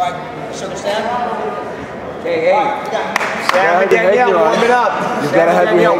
All right, so Sam. Okay, hey. Sam and Danielle, warm it up. You gotta have your